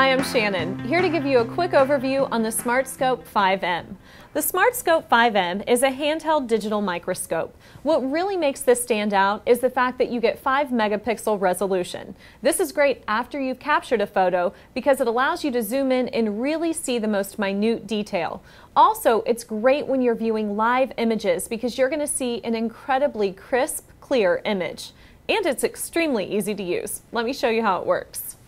Hi, I'm Shannon, here to give you a quick overview on the SmartScope 5M. The SmartScope 5M is a handheld digital microscope. What really makes this stand out is the fact that you get 5 megapixel resolution. This is great after you've captured a photo because it allows you to zoom in and really see the most minute detail. Also, it's great when you're viewing live images because you're going to see an incredibly crisp, clear image. And it's extremely easy to use. Let me show you how it works.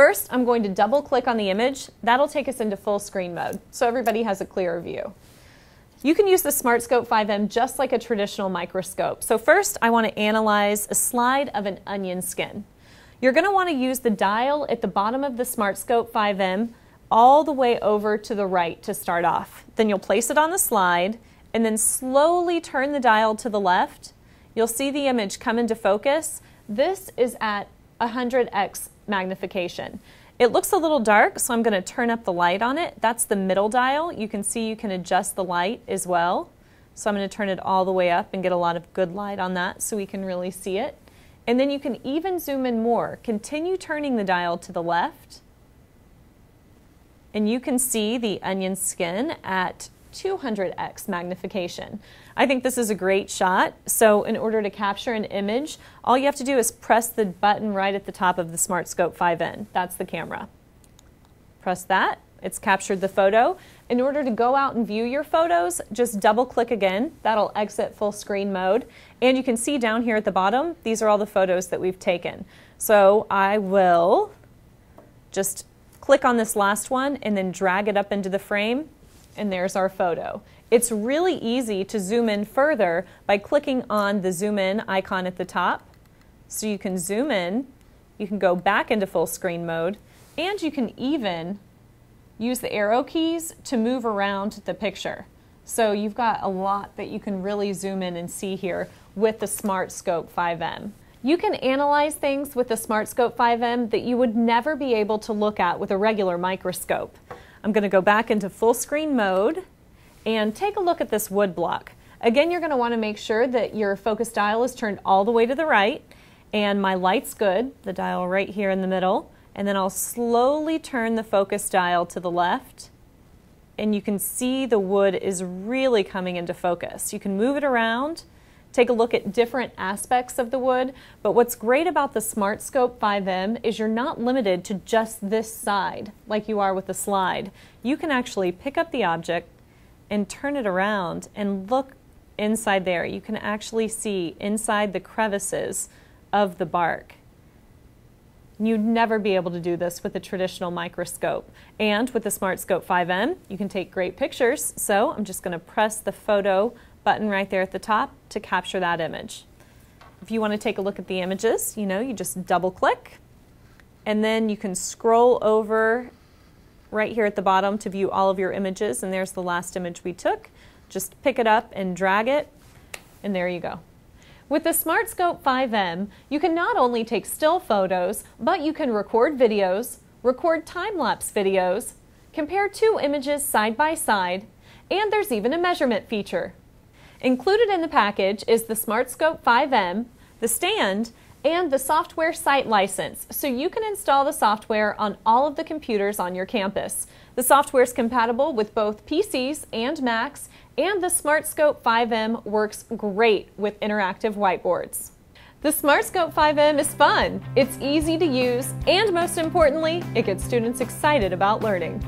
First, I'm going to double click on the image. That'll take us into full screen mode, so everybody has a clearer view. You can use the SmartScope 5M just like a traditional microscope. So first, I want to analyze a slide of an onion skin. You're going to want to use the dial at the bottom of the SmartScope 5M all the way over to the right to start off. Then you'll place it on the slide and then slowly turn the dial to the left. You'll see the image come into focus. This is at 100x magnification. It looks a little dark, so I'm going to turn up the light on it. That's the middle dial. You can see you can adjust the light as well. So I'm going to turn it all the way up and get a lot of good light on that so we can really see it. And then you can even zoom in more. Continue turning the dial to the left. And you can see the onion skin at 200x magnification. I think this is a great shot. So in order to capture an image, all you have to do is press the button right at the top of the SmartScope 5M. That's the camera. Press that. It's captured the photo. In order to go out and view your photos, just double click again. That'll exit full screen mode. And you can see down here at the bottom, these are all the photos that we've taken. So I will just click on this last one and then drag it up into the frame and there's our photo. It's really easy to zoom in further by clicking on the zoom in icon at the top. So you can zoom in, you can go back into full screen mode, and you can even use the arrow keys to move around the picture. So you've got a lot that you can really zoom in and see here with the SmartScope 5M. You can analyze things with the SmartScope 5M that you would never be able to look at with a regular microscope. I'm going to go back into full screen mode and take a look at this wood block. Again, you're going to want to make sure that your focus dial is turned all the way to the right and my light's good, the dial right here in the middle, and then I'll slowly turn the focus dial to the left and you can see the wood is really coming into focus. You can move it around take a look at different aspects of the wood. But what's great about the SmartScope 5M is you're not limited to just this side like you are with the slide. You can actually pick up the object and turn it around and look inside there. You can actually see inside the crevices of the bark. You'd never be able to do this with a traditional microscope. And with the SmartScope 5M, you can take great pictures. So I'm just going to press the photo button right there at the top to capture that image. If you want to take a look at the images, you know, you just double click and then you can scroll over right here at the bottom to view all of your images and there's the last image we took. Just pick it up and drag it and there you go. With the SmartScope 5M, you can not only take still photos, but you can record videos, record time-lapse videos, compare two images side by side, and there's even a measurement feature. Included in the package is the SmartScope 5M, the stand, and the software site license, so you can install the software on all of the computers on your campus. The software is compatible with both PCs and Macs, and the SmartScope 5M works great with interactive whiteboards. The SmartScope 5M is fun, it's easy to use, and most importantly, it gets students excited about learning.